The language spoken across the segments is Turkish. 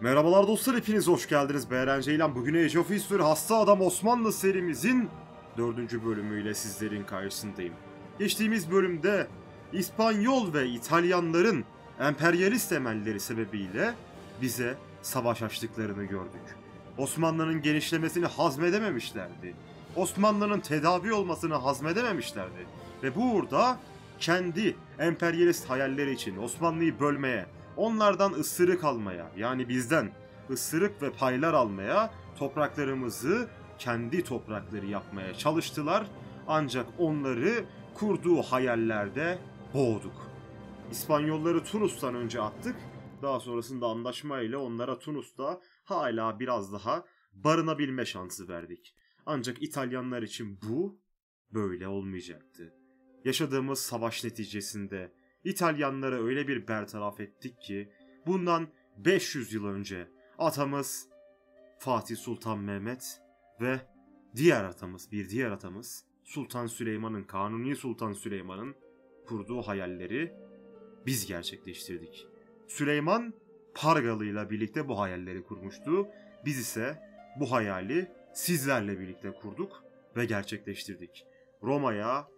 Merhabalar dostlar hepiniz hoş geldiniz. BRNC ile bugün Age of History Hasta Adam Osmanlı serimizin dördüncü bölümüyle sizlerin karşısındayım. Geçtiğimiz bölümde İspanyol ve İtalyanların emperyalist emelleri sebebiyle bize savaş açtıklarını gördük. Osmanlı'nın genişlemesini hazmedememişlerdi. Osmanlı'nın tedavi olmasını hazmedememişlerdi. Ve bu uğurda kendi emperyalist hayalleri için Osmanlı'yı bölmeye, onlardan ısırık almaya yani bizden ısırık ve paylar almaya topraklarımızı kendi toprakları yapmaya çalıştılar. Ancak onları kurduğu hayallerde boğduk. İspanyolları Tunus'tan önce attık. Daha sonrasında anlaşmayla onlara Tunus'ta hala biraz daha barınabilme şansı verdik. Ancak İtalyanlar için bu böyle olmayacaktı. Yaşadığımız savaş neticesinde İtalyanları öyle bir bertaraf ettik ki bundan 500 yıl önce atamız Fatih Sultan Mehmet ve diğer atamız, bir diğer atamız Sultan Süleyman'ın, Kanuni Sultan Süleyman'ın kurduğu hayalleri biz gerçekleştirdik. Süleyman Pargalı ile birlikte bu hayalleri kurmuştu. Biz ise bu hayali sizlerle birlikte kurduk ve gerçekleştirdik. Roma'ya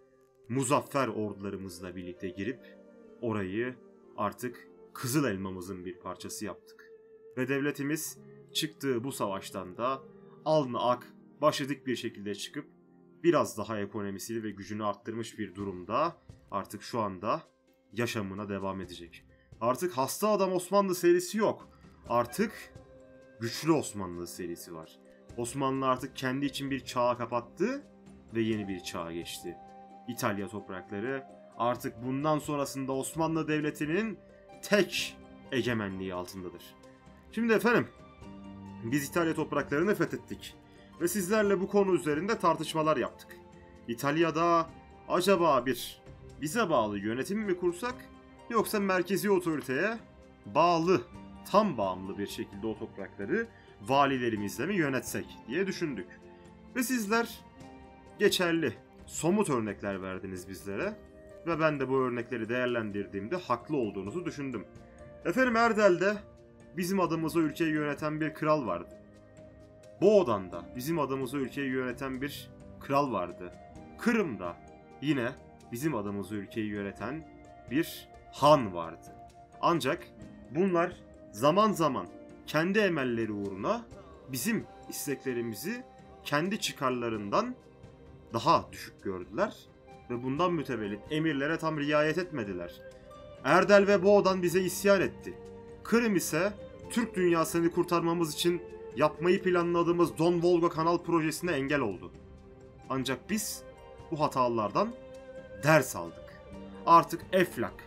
muzaffer ordularımızla birlikte girip orayı artık Kızıl Elmamızın bir parçası yaptık. Ve devletimiz çıktığı bu savaştan da alnı ak, başı bir şekilde çıkıp biraz daha ekonomisini ve gücünü arttırmış bir durumda artık şu anda yaşamına devam edecek. Artık hasta adam Osmanlı serisi yok. Artık güçlü Osmanlı serisi var. Osmanlı artık kendi için bir çağı kapattı ve yeni bir çağa geçti. İtalya toprakları artık bundan sonrasında Osmanlı Devleti'nin tek egemenliği altındadır. Şimdi efendim, biz İtalya topraklarını fethettik ve sizlerle bu konu üzerinde tartışmalar yaptık. İtalya'da acaba bir bize bağlı yönetim mi kursak yoksa merkezi otoriteye bağlı, tam bağımlı bir şekilde o toprakları valilerimizle mi yönetsek diye düşündük. Ve sizler geçerli, somut örnekler verdiniz bizlere ve ben de bu örnekleri değerlendirdiğimde haklı olduğunuzu düşündüm. Efendim Erdel'de bizim adımıza ülkeyi yöneten bir kral vardı. Boğdan'da bizim adımıza ülkeyi yöneten bir kral vardı. Kırım'da yine bizim adımıza ülkeyi yöneten bir han vardı. Ancak bunlar zaman zaman kendi emelleri uğruna bizim isteklerimizi kendi çıkarlarından daha düşük gördüler ve bundan mütevellit emirlere tam riayet etmediler. Erdel ve Boğdan bize isyan etti. Kırım ise Türk dünyasını kurtarmamız için yapmayı planladığımız Don Volga kanal projesine engel oldu. Ancak biz bu hatalardan ders aldık. Artık Eflak,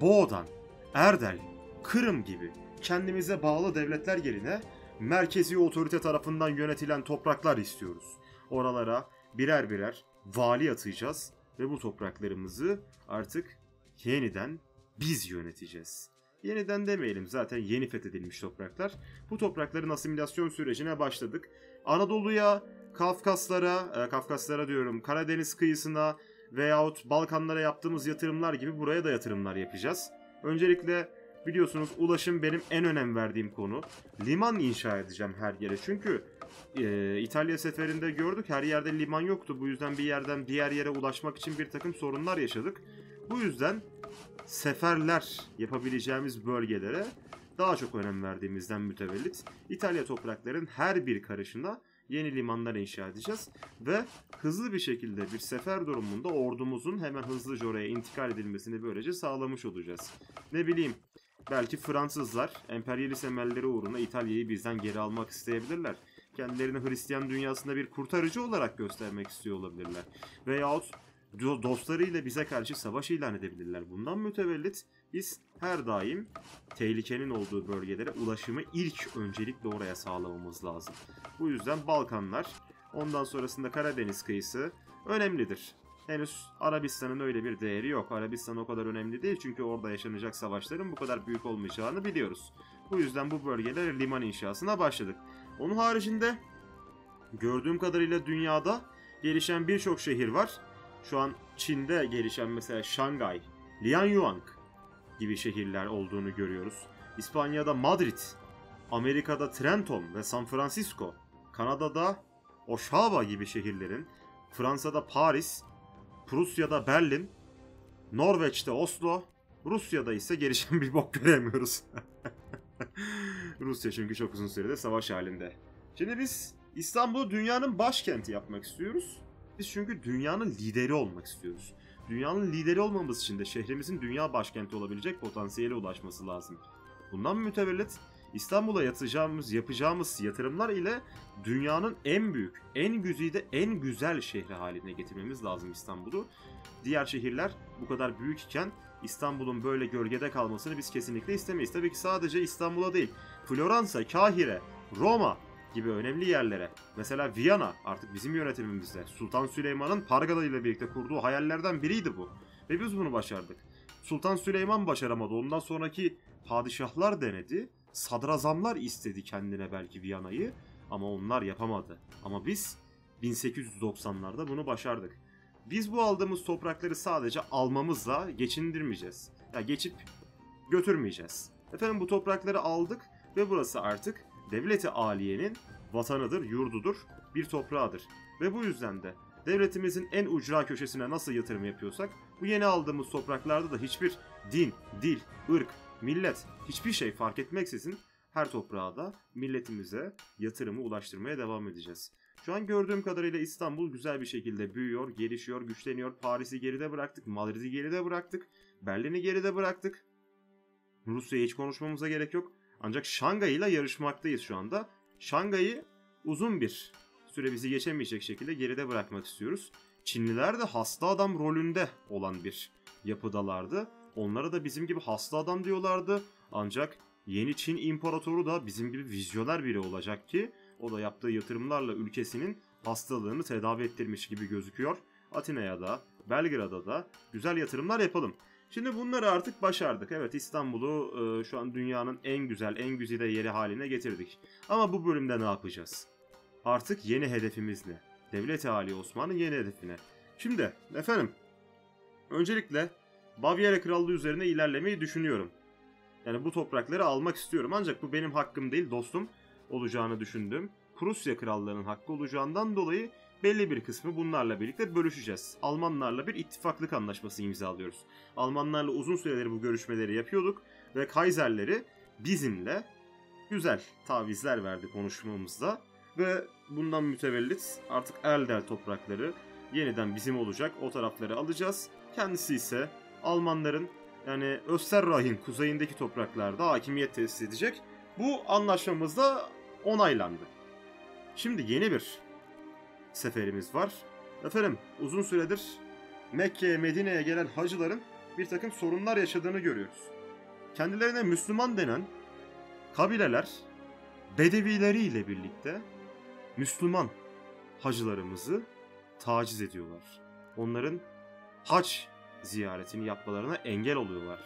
Boğdan, Erdel, Kırım gibi kendimize bağlı devletler yerine merkezi otorite tarafından yönetilen topraklar istiyoruz. Oralara birer birer vali atayacağız ve bu topraklarımızı artık yeniden biz yöneteceğiz. Yeniden demeyelim zaten yeni fethedilmiş topraklar. Bu toprakların asimilasyon sürecine başladık. Anadolu'ya, Kafkaslara, e, Kafkaslara diyorum Karadeniz kıyısına veyahut Balkanlara yaptığımız yatırımlar gibi buraya da yatırımlar yapacağız. Öncelikle biliyorsunuz ulaşım benim en önem verdiğim konu. Liman inşa edeceğim her yere çünkü e, İtalya seferinde gördük her yerde liman yoktu. Bu yüzden bir yerden diğer yere ulaşmak için bir takım sorunlar yaşadık. Bu yüzden seferler yapabileceğimiz bölgelere daha çok önem verdiğimizden mütevellit İtalya toprakların her bir karışına yeni limanlar inşa edeceğiz ve hızlı bir şekilde bir sefer durumunda ordumuzun hemen hızlıca oraya intikal edilmesini böylece sağlamış olacağız. Ne bileyim belki Fransızlar emperyalist emelleri uğruna İtalya'yı bizden geri almak isteyebilirler. Kendilerini Hristiyan dünyasında bir kurtarıcı olarak göstermek istiyor olabilirler. Veyahut dostlarıyla bize karşı savaş ilan edebilirler. Bundan mütevellit biz her daim tehlikenin olduğu bölgelere ulaşımı ilk öncelikle oraya sağlamamız lazım. Bu yüzden Balkanlar, ondan sonrasında Karadeniz kıyısı önemlidir. Henüz Arabistan'ın öyle bir değeri yok. Arabistan o kadar önemli değil çünkü orada yaşanacak savaşların bu kadar büyük olmayacağını biliyoruz. Bu yüzden bu bölgelere liman inşasına başladık. Onun haricinde gördüğüm kadarıyla dünyada gelişen birçok şehir var. Şu an Çin'de gelişen mesela Şangay, Lianyuan gibi şehirler olduğunu görüyoruz. İspanya'da Madrid Amerika'da Trenton ve San Francisco, Kanada'da Oshawa gibi şehirlerin, Fransa'da Paris, Prusya'da Berlin, Norveç'te Oslo, Rusya'da ise gelişen bir bok göremiyoruz. Rusya çünkü çok uzun sürede savaş halinde. Şimdi biz İstanbul'u dünyanın başkenti yapmak istiyoruz. Biz çünkü dünyanın lideri olmak istiyoruz. Dünyanın lideri olmamız için de şehrimizin dünya başkenti olabilecek potansiyele ulaşması lazım. Bundan mütevellit İstanbul'a yatacağımız, yapacağımız yatırımlar ile dünyanın en büyük, en güzide, en güzel şehri haline getirmemiz lazım İstanbul'u. Diğer şehirler bu kadar büyük iken İstanbul'un böyle gölgede kalmasını biz kesinlikle istemeyiz. Tabii ki sadece İstanbul'a değil, Floransa, Kahire, Roma gibi önemli yerlere. Mesela Viyana artık bizim yönetimimizde. Sultan Süleyman'ın Pargalı ile birlikte kurduğu hayallerden biriydi bu. Ve biz bunu başardık. Sultan Süleyman başaramadı. Ondan sonraki padişahlar denedi. Sadrazamlar istedi kendine belki Viyana'yı. Ama onlar yapamadı. Ama biz 1890'larda bunu başardık. Biz bu aldığımız toprakları sadece almamızla geçindirmeyeceğiz. Ya geçip götürmeyeceğiz. Efendim bu toprakları aldık ve burası artık devleti aliyenin vatanıdır, yurdudur, bir toprağıdır. Ve bu yüzden de devletimizin en ucra köşesine nasıl yatırım yapıyorsak bu yeni aldığımız topraklarda da hiçbir din, dil, ırk, millet hiçbir şey fark etmeksizin her toprağa da milletimize yatırımı ulaştırmaya devam edeceğiz. Şu an gördüğüm kadarıyla İstanbul güzel bir şekilde büyüyor, gelişiyor, güçleniyor. Paris'i geride bıraktık, Madrid'i geride bıraktık, Berlin'i geride bıraktık. Rusya'yı hiç konuşmamıza gerek yok. Ancak Şangay ile yarışmaktayız şu anda. Şangay'ı uzun bir süre bizi geçemeyecek şekilde geride bırakmak istiyoruz. Çinliler de hasta adam rolünde olan bir yapıdalardı. Onlara da bizim gibi hasta adam diyorlardı. Ancak yeni Çin imparatoru da bizim gibi vizyoner biri olacak ki o da yaptığı yatırımlarla ülkesinin hastalığını tedavi ettirmiş gibi gözüküyor. Atina'ya da, Belgrad'a da güzel yatırımlar yapalım. Şimdi bunları artık başardık. Evet İstanbul'u e, şu an dünyanın en güzel, en güzide yeri haline getirdik. Ama bu bölümde ne yapacağız? Artık yeni hedefimiz ne? Devlet-i Ali Osman'ın yeni hedefine. Şimdi efendim, öncelikle Bavyera Krallığı üzerine ilerlemeyi düşünüyorum. Yani bu toprakları almak istiyorum ancak bu benim hakkım değil dostum olacağını düşündüm. Prusya Krallığı'nın hakkı olacağından dolayı belli bir kısmı bunlarla birlikte bölüşeceğiz. Almanlarla bir ittifaklık anlaşması imzalıyoruz. Almanlarla uzun süredir bu görüşmeleri yapıyorduk ve Kaiserleri bizimle güzel tavizler verdi konuşmamızda ve bundan mütevellit artık Eldel toprakları yeniden bizim olacak. O tarafları alacağız. Kendisi ise Almanların yani Österreich'in kuzeyindeki topraklarda hakimiyet tesis edecek. Bu anlaşmamızda onaylandı. Şimdi yeni bir seferimiz var. Efendim uzun süredir Mekke'ye, Medine'ye gelen hacıların bir takım sorunlar yaşadığını görüyoruz. Kendilerine Müslüman denen kabileler Bedevileriyle birlikte Müslüman hacılarımızı taciz ediyorlar. Onların hac ziyaretini yapmalarına engel oluyorlar.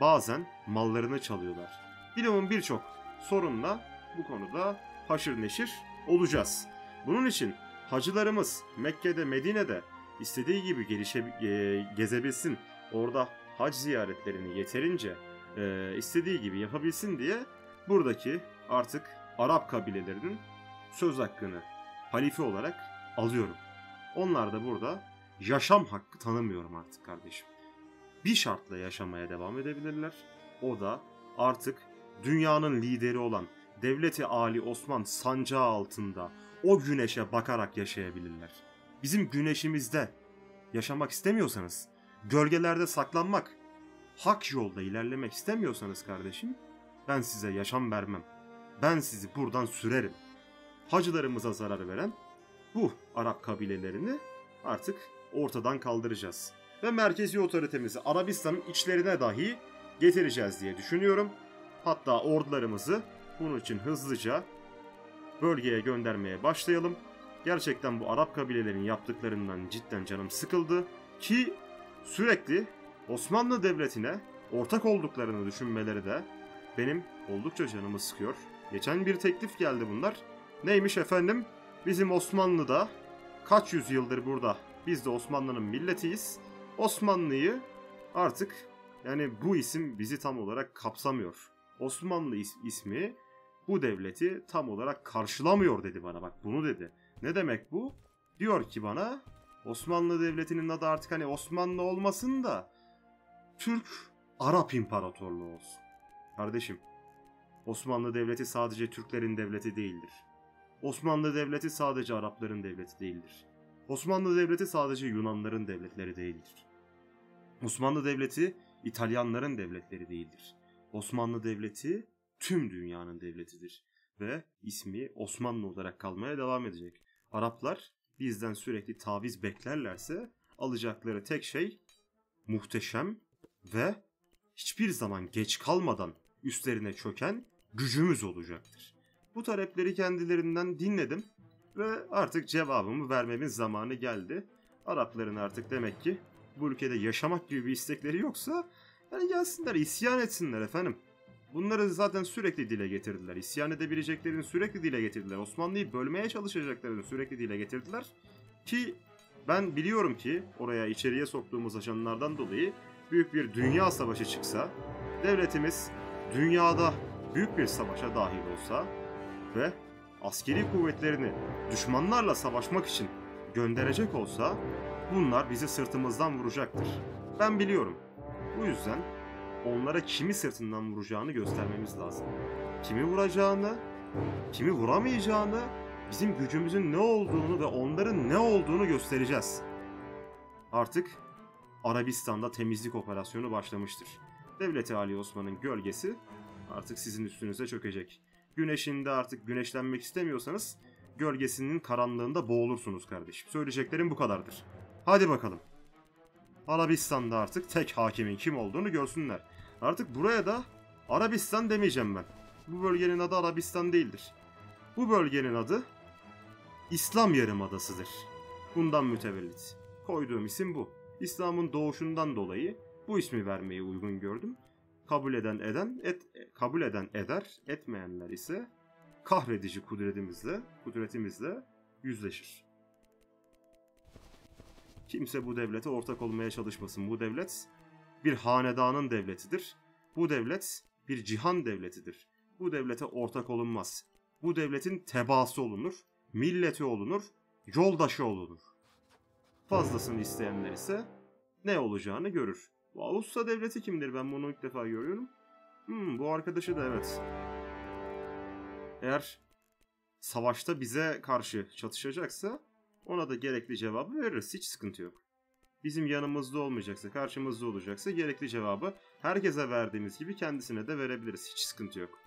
Bazen mallarını çalıyorlar. Bilimin birçok sorunla bu konuda haşır neşir olacağız. Bunun için hacılarımız Mekke'de, Medine'de istediği gibi gelişe, e, gezebilsin, orada hac ziyaretlerini yeterince e, istediği gibi yapabilsin diye buradaki artık Arap kabilelerinin söz hakkını halife olarak alıyorum. Onlar da burada yaşam hakkı tanımıyorum artık kardeşim. Bir şartla yaşamaya devam edebilirler. O da artık dünyanın lideri olan Devleti Ali Osman sancağı altında o güneşe bakarak yaşayabilirler. Bizim güneşimizde yaşamak istemiyorsanız, gölgelerde saklanmak, hak yolda ilerlemek istemiyorsanız kardeşim, ben size yaşam vermem. Ben sizi buradan sürerim. Hacılarımıza zarar veren bu Arap kabilelerini artık ortadan kaldıracağız. Ve merkezi otoritemizi Arabistan'ın içlerine dahi getireceğiz diye düşünüyorum. Hatta ordularımızı bunun için hızlıca bölgeye göndermeye başlayalım. Gerçekten bu Arap kabilelerinin yaptıklarından cidden canım sıkıldı ki sürekli Osmanlı Devleti'ne ortak olduklarını düşünmeleri de benim oldukça canımı sıkıyor. Geçen bir teklif geldi bunlar. Neymiş efendim? Bizim Osmanlı'da kaç yüzyıldır burada biz de Osmanlı'nın milletiyiz. Osmanlı'yı artık yani bu isim bizi tam olarak kapsamıyor. Osmanlı is- ismi bu devleti tam olarak karşılamıyor dedi bana. Bak bunu dedi. Ne demek bu? Diyor ki bana Osmanlı Devleti'nin adı artık hani Osmanlı olmasın da Türk Arap İmparatorluğu olsun. Kardeşim Osmanlı Devleti sadece Türklerin devleti değildir. Osmanlı Devleti sadece Arapların devleti değildir. Osmanlı Devleti sadece Yunanların devletleri değildir. Osmanlı Devleti İtalyanların devletleri değildir. Osmanlı Devleti tüm dünyanın devletidir ve ismi Osmanlı olarak kalmaya devam edecek. Araplar bizden sürekli taviz beklerlerse alacakları tek şey muhteşem ve hiçbir zaman geç kalmadan üstlerine çöken gücümüz olacaktır. Bu talepleri kendilerinden dinledim ve artık cevabımı vermemin zamanı geldi. Arapların artık demek ki bu ülkede yaşamak gibi bir istekleri yoksa yani gelsinler isyan etsinler efendim. Bunları zaten sürekli dile getirdiler. İsyan edebileceklerini sürekli dile getirdiler. Osmanlı'yı bölmeye çalışacaklarını sürekli dile getirdiler. Ki ben biliyorum ki oraya içeriye soktuğumuz ajanlardan dolayı büyük bir dünya savaşı çıksa, devletimiz dünyada büyük bir savaşa dahil olsa ve askeri kuvvetlerini düşmanlarla savaşmak için gönderecek olsa bunlar bizi sırtımızdan vuracaktır. Ben biliyorum. Bu yüzden onlara kimi sırtından vuracağını göstermemiz lazım. Kimi vuracağını, kimi vuramayacağını, bizim gücümüzün ne olduğunu ve onların ne olduğunu göstereceğiz. Artık Arabistan'da temizlik operasyonu başlamıştır. Devleti Ali Osman'ın gölgesi artık sizin üstünüze çökecek. Güneşinde artık güneşlenmek istemiyorsanız gölgesinin karanlığında boğulursunuz kardeşim. Söyleyeceklerim bu kadardır. Hadi bakalım. Arabistan'da artık tek hakimin kim olduğunu görsünler. Artık buraya da Arabistan demeyeceğim ben. Bu bölgenin adı Arabistan değildir. Bu bölgenin adı İslam Yarımadası'dır. Bundan mütevellit. Koyduğum isim bu. İslam'ın doğuşundan dolayı bu ismi vermeyi uygun gördüm. Kabul eden eden, et, kabul eden eder, etmeyenler ise kahredici kudretimizle, kudretimizle yüzleşir. Kimse bu devlete ortak olmaya çalışmasın. Bu devlet bir hanedanın devletidir. Bu devlet bir cihan devletidir. Bu devlete ortak olunmaz. Bu devletin tebaası olunur, milleti olunur, yoldaşı olunur. Fazlasını isteyenler ise ne olacağını görür. Bu Avusturya devleti kimdir? Ben bunu ilk defa görüyorum. Hmm, bu arkadaşı da evet. Eğer savaşta bize karşı çatışacaksa ona da gerekli cevabı veririz. Hiç sıkıntı yok. Bizim yanımızda olmayacaksa, karşımızda olacaksa gerekli cevabı herkese verdiğimiz gibi kendisine de verebiliriz. Hiç sıkıntı yok.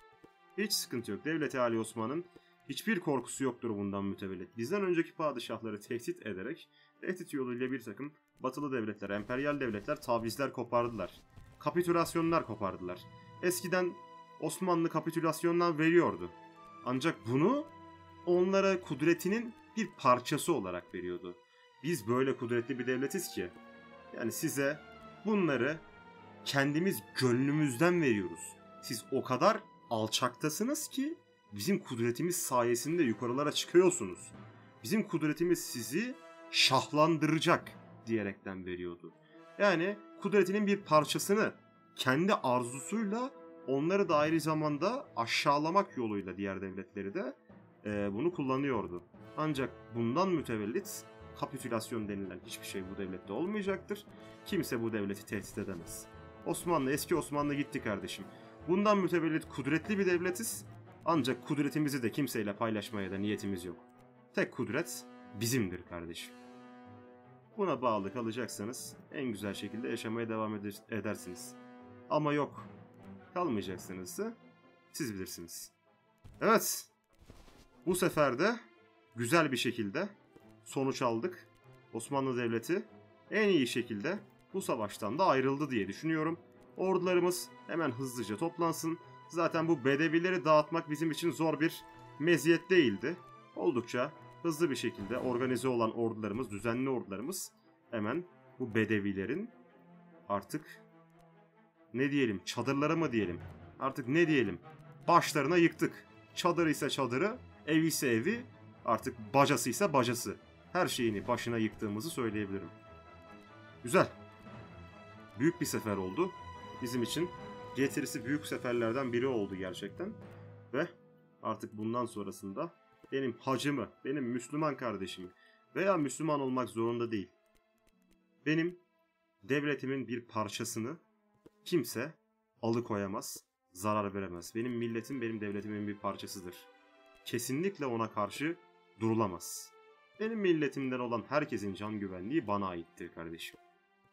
Hiç sıkıntı yok. Devleti Ali Osman'ın hiçbir korkusu yoktur bundan mütevellit. Bizden önceki padişahları tehdit ederek tehdit yoluyla bir takım batılı devletler, emperyal devletler tavizler kopardılar. Kapitülasyonlar kopardılar. Eskiden Osmanlı kapitülasyonlar veriyordu. Ancak bunu onlara kudretinin bir parçası olarak veriyordu. Biz böyle kudretli bir devletiz ki yani size bunları kendimiz gönlümüzden veriyoruz. Siz o kadar alçaktasınız ki bizim kudretimiz sayesinde yukarılara çıkıyorsunuz. Bizim kudretimiz sizi şahlandıracak diyerekten veriyordu. Yani kudretinin bir parçasını kendi arzusuyla onları da ayrı zamanda aşağılamak yoluyla diğer devletleri de e, bunu kullanıyordu. Ancak bundan mütevellit kapitülasyon denilen hiçbir şey bu devlette olmayacaktır. Kimse bu devleti tehdit edemez. Osmanlı, eski Osmanlı gitti kardeşim. Bundan mütevellit kudretli bir devletiz. Ancak kudretimizi de kimseyle paylaşmaya da niyetimiz yok. Tek kudret bizimdir kardeşim. Buna bağlı kalacaksanız en güzel şekilde yaşamaya devam edersiniz. Ama yok, kalmayacaksınızsa siz bilirsiniz. Evet, bu sefer de güzel bir şekilde sonuç aldık. Osmanlı Devleti en iyi şekilde bu savaştan da ayrıldı diye düşünüyorum. Ordularımız hemen hızlıca toplansın. Zaten bu bedevileri dağıtmak bizim için zor bir meziyet değildi. Oldukça hızlı bir şekilde organize olan ordularımız, düzenli ordularımız hemen bu bedevilerin artık ne diyelim çadırlara mı diyelim artık ne diyelim başlarına yıktık. Çadır ise çadırı, ev ise evi, artık bacası ise bacası. Her şeyini başına yıktığımızı söyleyebilirim. Güzel. Büyük bir sefer oldu. Bizim için getirisi büyük seferlerden biri oldu gerçekten. Ve artık bundan sonrasında benim hacımı, benim Müslüman kardeşimi veya Müslüman olmak zorunda değil. Benim devletimin bir parçasını kimse alıkoyamaz, zarar veremez. Benim milletim benim devletimin bir parçasıdır. Kesinlikle ona karşı durulamaz. Benim milletimden olan herkesin can güvenliği bana aittir kardeşim.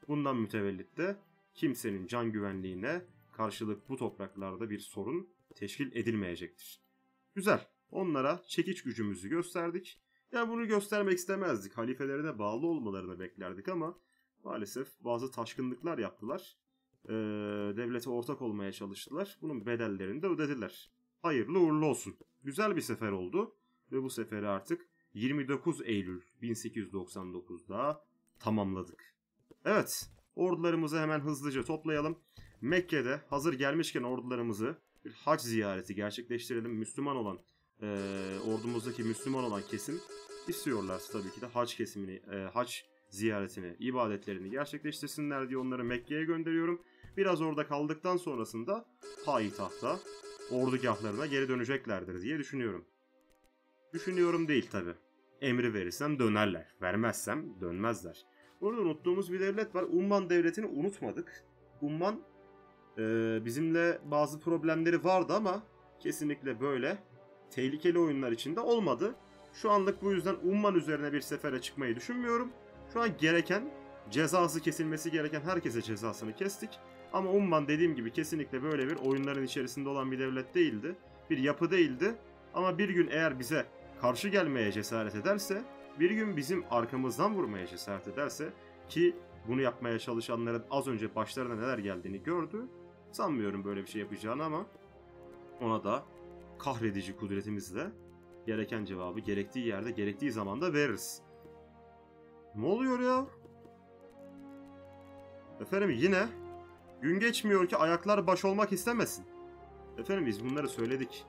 Bundan mütevellit de kimsenin can güvenliğine karşılık bu topraklarda bir sorun teşkil edilmeyecektir. Güzel. Onlara çekiç gücümüzü gösterdik. Ya bunu göstermek istemezdik. Halifelerine bağlı olmalarını beklerdik ama maalesef bazı taşkınlıklar yaptılar. Ee, devlete ortak olmaya çalıştılar. Bunun bedellerini de ödediler. Hayırlı uğurlu olsun. Güzel bir sefer oldu ve bu seferi artık 29 Eylül 1899'da tamamladık. Evet, ordularımızı hemen hızlıca toplayalım. Mekke'de hazır gelmişken ordularımızı bir hac ziyareti gerçekleştirelim. Müslüman olan, e, ordumuzdaki Müslüman olan kesim istiyorlarsa tabii ki de hac kesimini, e, hac ziyaretini, ibadetlerini gerçekleştirsinler diye onları Mekke'ye gönderiyorum. Biraz orada kaldıktan sonrasında payitahta ordugahlarına geri döneceklerdir diye düşünüyorum. Düşünüyorum değil tabi. Emri verirsem dönerler. Vermezsem dönmezler. Burada unuttuğumuz bir devlet var. Umman devletini unutmadık. Umman e, bizimle bazı problemleri vardı ama kesinlikle böyle tehlikeli oyunlar içinde olmadı. Şu anlık bu yüzden Umman üzerine bir sefere çıkmayı düşünmüyorum. Şu an gereken cezası kesilmesi gereken herkese cezasını kestik. Ama Umman dediğim gibi kesinlikle böyle bir oyunların içerisinde olan bir devlet değildi. Bir yapı değildi. Ama bir gün eğer bize karşı gelmeye cesaret ederse, bir gün bizim arkamızdan vurmaya cesaret ederse ki bunu yapmaya çalışanların az önce başlarına neler geldiğini gördü. Sanmıyorum böyle bir şey yapacağını ama ona da kahredici kudretimizle gereken cevabı gerektiği yerde gerektiği zamanda veririz. Ne oluyor ya? Efendim yine gün geçmiyor ki ayaklar baş olmak istemesin. Efendim biz bunları söyledik.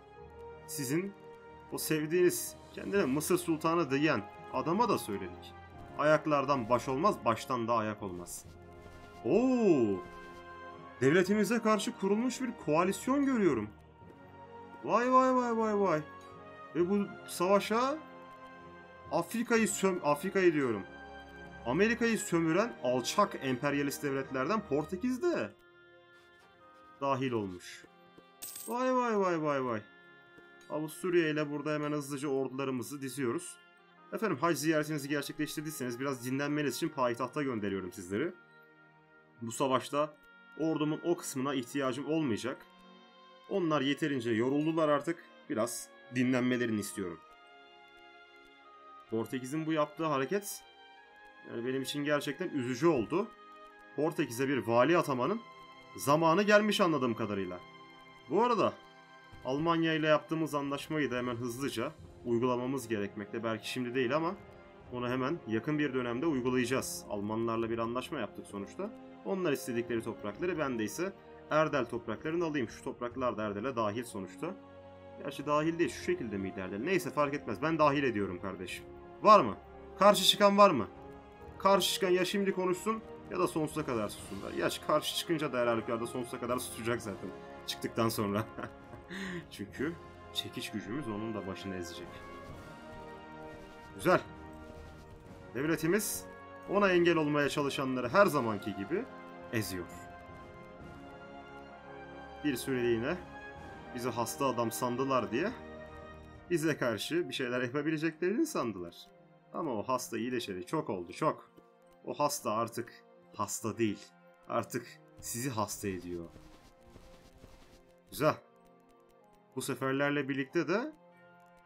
Sizin o sevdiğiniz kendine Mısır Sultanı diyen adama da söyledik. Ayaklardan baş olmaz, baştan da ayak olmaz. Oo! Devletimize karşı kurulmuş bir koalisyon görüyorum. Vay vay vay vay vay. Ve bu savaşa Afrika'yı söm Afrika'yı diyorum. Amerika'yı sömüren alçak emperyalist devletlerden Portekiz de dahil olmuş. Vay vay vay vay vay. Avusturya ile burada hemen hızlıca ordularımızı diziyoruz. Efendim hac ziyaretinizi gerçekleştirdiyseniz biraz dinlenmeniz için payitahta gönderiyorum sizleri. Bu savaşta ordumun o kısmına ihtiyacım olmayacak. Onlar yeterince yoruldular artık. Biraz dinlenmelerini istiyorum. Portekiz'in bu yaptığı hareket yani benim için gerçekten üzücü oldu. Portekiz'e bir vali atamanın zamanı gelmiş anladığım kadarıyla. Bu arada Almanya ile yaptığımız anlaşmayı da hemen hızlıca uygulamamız gerekmekte. Belki şimdi değil ama onu hemen yakın bir dönemde uygulayacağız. Almanlarla bir anlaşma yaptık sonuçta. Onlar istedikleri toprakları ben de ise Erdel topraklarını alayım. Şu topraklar da Erdel'e dahil sonuçta. Gerçi dahil değil şu şekilde miydi Erdel? Neyse fark etmez ben dahil ediyorum kardeşim. Var mı? Karşı çıkan var mı? Karşı çıkan ya şimdi konuşsun ya da sonsuza kadar sussunlar. Ya karşı çıkınca da her halükarda sonsuza kadar susacak zaten. Çıktıktan sonra. Çünkü çekiş gücümüz onun da başını ezecek. Güzel. Devletimiz ona engel olmaya çalışanları her zamanki gibi eziyor. Bir süreliğine bizi hasta adam sandılar diye bize karşı bir şeyler yapabileceklerini sandılar. Ama o hasta iyileşeli çok oldu çok. O hasta artık hasta değil. Artık sizi hasta ediyor. Güzel. Bu seferlerle birlikte de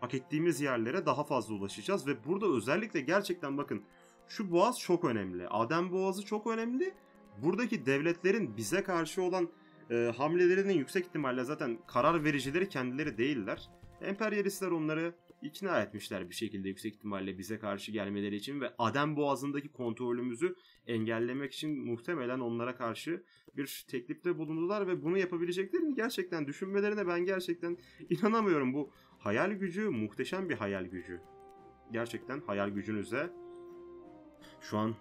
hak ettiğimiz yerlere daha fazla ulaşacağız ve burada özellikle gerçekten bakın şu boğaz çok önemli. Adem Boğazı çok önemli. Buradaki devletlerin bize karşı olan e, hamlelerinin yüksek ihtimalle zaten karar vericileri kendileri değiller. Emperyalistler onları ikna etmişler bir şekilde yüksek ihtimalle bize karşı gelmeleri için ve Adem Boğazı'ndaki kontrolümüzü engellemek için muhtemelen onlara karşı bir teklifte bulundular ve bunu yapabileceklerini gerçekten düşünmelerine ben gerçekten inanamıyorum. Bu hayal gücü muhteşem bir hayal gücü. Gerçekten hayal gücünüze şu an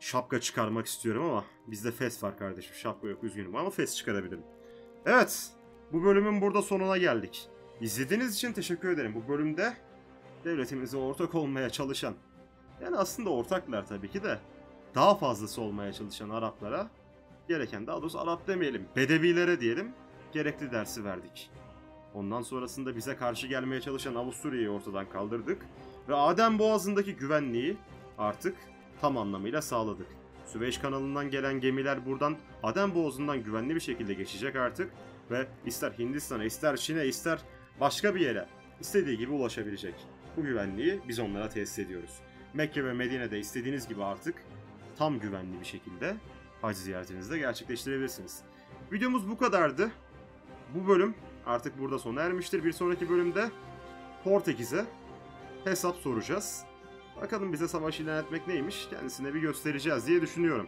şapka çıkarmak istiyorum ama bizde fes var kardeşim. Şapka yok üzgünüm ama fes çıkarabilirim. Evet bu bölümün burada sonuna geldik. İzlediğiniz için teşekkür ederim. Bu bölümde devletimize ortak olmaya çalışan, yani aslında ortaklar tabii ki de, daha fazlası olmaya çalışan Araplara, gereken daha doğrusu Arap demeyelim, Bedevilere diyelim, gerekli dersi verdik. Ondan sonrasında bize karşı gelmeye çalışan Avusturya'yı ortadan kaldırdık ve Adem Boğazı'ndaki güvenliği artık tam anlamıyla sağladık. Süveyş kanalından gelen gemiler buradan Adem Boğazı'ndan güvenli bir şekilde geçecek artık ve ister Hindistan'a, ister Çin'e, ister başka bir yere istediği gibi ulaşabilecek. Bu güvenliği biz onlara tesis ediyoruz. Mekke ve Medine'de istediğiniz gibi artık tam güvenli bir şekilde hac ziyaretinizi de gerçekleştirebilirsiniz. Videomuz bu kadardı. Bu bölüm artık burada sona ermiştir. Bir sonraki bölümde Portekiz'e hesap soracağız. Bakalım bize savaş ilan etmek neymiş kendisine bir göstereceğiz diye düşünüyorum.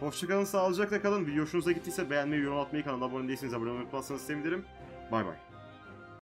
Hoşçakalın, sağlıcakla kalın. Video hoşunuza gittiyse beğenmeyi, yorum atmayı, kanala abone değilseniz abone olmayı unutmazsanız sevinirim. Bay bay.